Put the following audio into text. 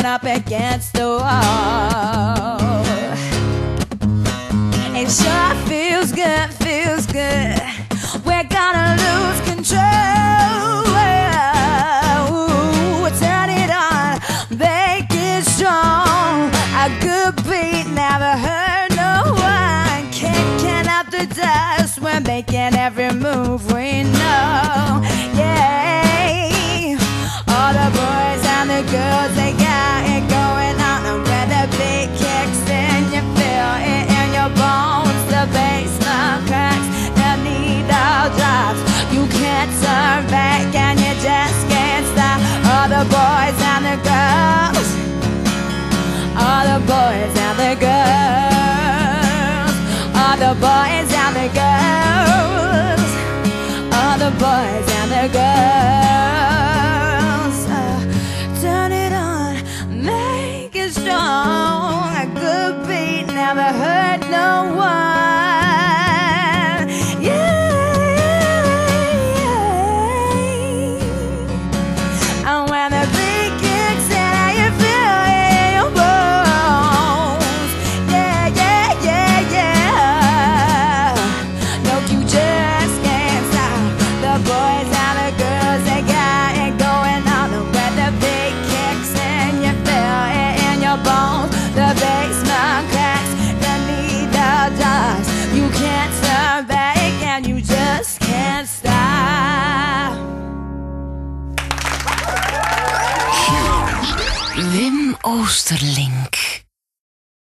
leaning up against the wall. It sure feels good, feels good. We're gonna lose control. Ooh, turn it on, make it strong. A good beat never hurt no one. Kicking up the dust, we're making every move we know. the boys and the girls. All the boys and the girls. All the boys and the girls. All the boys and the girls. Uh, turn it on, make it strong. A good beat never hurt no one. Wim Oosterlink.